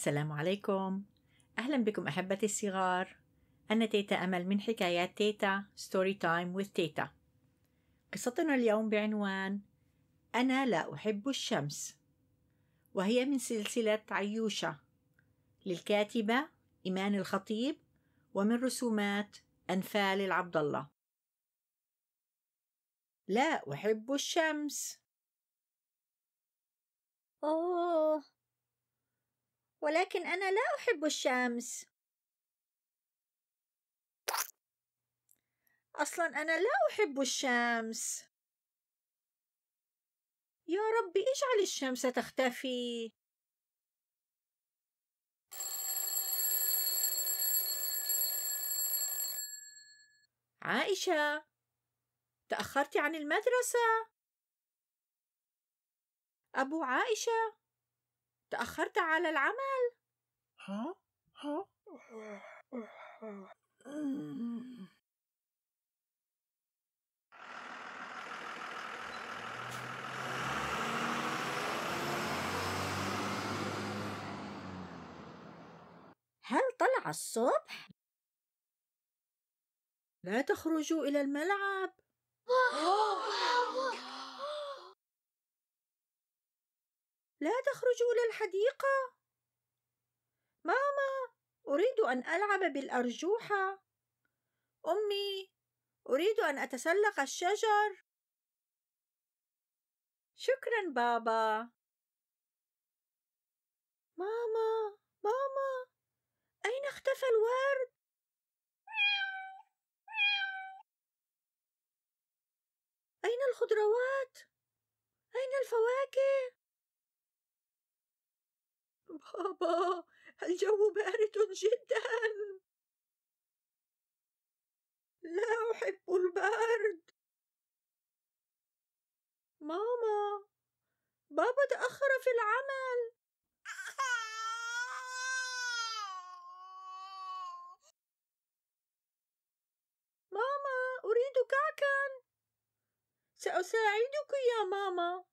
السلام عليكم. أهلا بكم أحبتي الصغار. أنا تيتا أمل من حكايات تيتا story time with تيتا. قصتنا اليوم بعنوان أنا لا أحب الشمس. وهي من سلسلة عيوشة. للكاتبة إيمان الخطيب ومن رسومات أنفال العبد الله لا أحب الشمس. أوه. ولكن أنا لا أحب الشمس. أصلا أنا لا أحب الشمس. يا ربي اجعل الشمس تختفي. عائشة تأخرت عن المدرسة؟ أبو عائشة؟ تأخرت على العمل. ها؟ ها؟ هل طلع الصبح؟ لا تخرجوا إلى الملعب. لا تخرجوا إلى الحديقة. ماما أريد أن ألعب بالأرجوحة. أمي أريد أن أتسلق الشجر. شكرا بابا. ماما ماما أين اختفى الورد؟ أين الخضروات؟ أين الفواكه؟ بابا الجو بارد جدا. لا أحب البرد. ماما بابا تأخر في العمل. ماما أريد كعكا. سأساعدك يا ماما.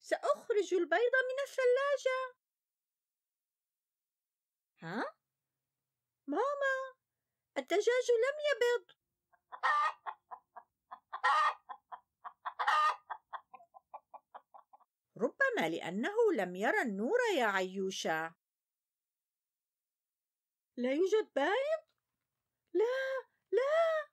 سأخرج البيض من الثلاجة. ها؟ ماما الدجاج لم يبض ربما لأنه لم يرى النور يا عيوشة لا يوجد بيض؟ لا لا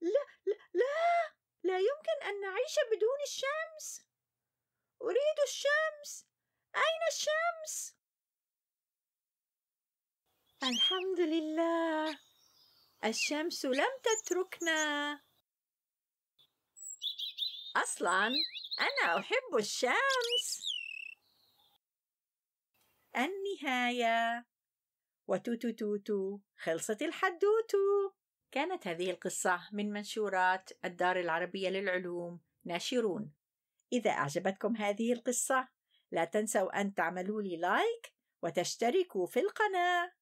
لا لا لا لا يمكن أن نعيش بدون الشمس أريد الشمس أين الشمس؟ الحمد لله. الشمس لم تتركنا. أصلا أنا أحب الشمس. النهاية. وتوتو توتو خلصت الحدوتو. كانت هذه القصة من منشورات الدار العربية للعلوم. ناشرون. إذا أعجبتكم هذه القصة لا تنسوا أن تعملوا لي like وتشتركوا في القناة.